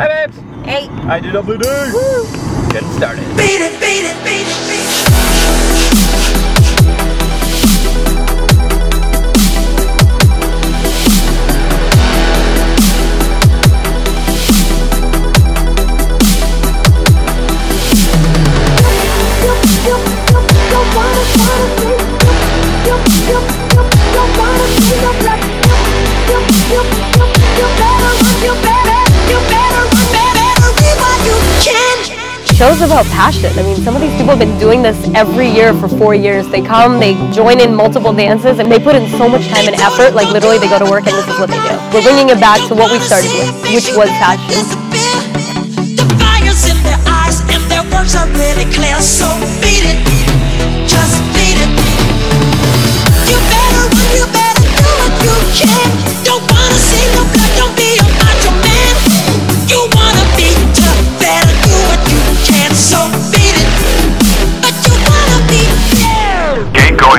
Hi babes! Hey. IJWD! Getting started. Beat it, beat it, beat it, beat it. Shows about passion. I mean, some of these people have been doing this every year for four years. They come, they join in multiple dances, and they put in so much time and effort. Like literally, they go to work and this is what they do. We're bringing it back to what we started with, which was passion. The fire's in their eyes and their words are really clear. So beat it,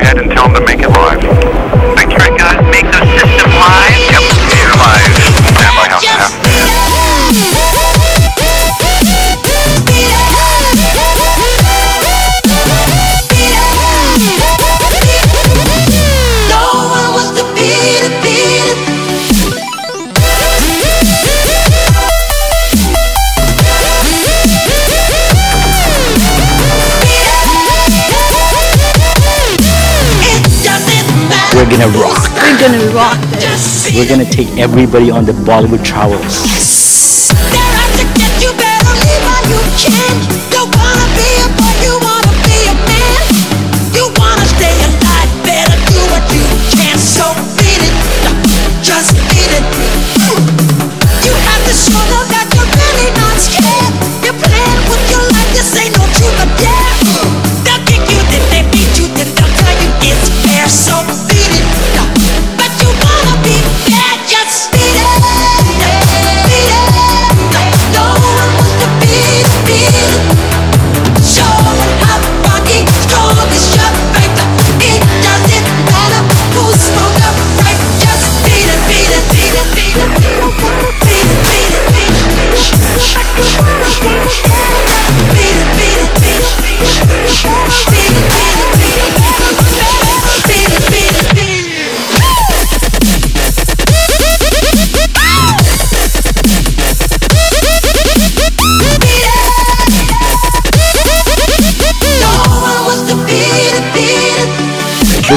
and tell gonna rock. We're gonna rock this. We're gonna take everybody on the Bollywood travels. They're out to get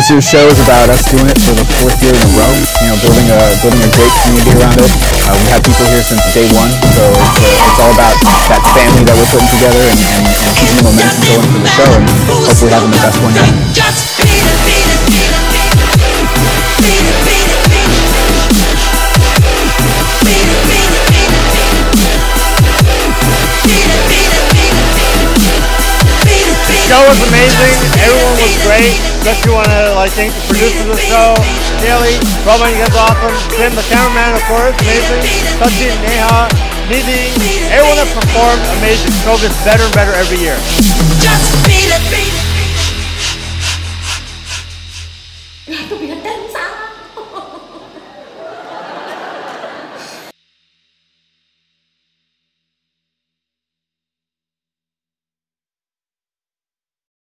This year's show is about us doing it for the fourth year in a row. You know, building a building a great community around it. Uh, we have people here since day one, so it's, uh, it's all about that family that we're putting together and, and, and keeping the momentum going for the show, and hopefully having the best one yet. Show was amazing. Was great. Especially want to like thank the producer of the show, Haley, Robin, you guys are awesome. Tim, the cameraman, of course, amazing. Sachin, Neha, Nidhi, everyone that performed, amazing. Show gets better and better every year.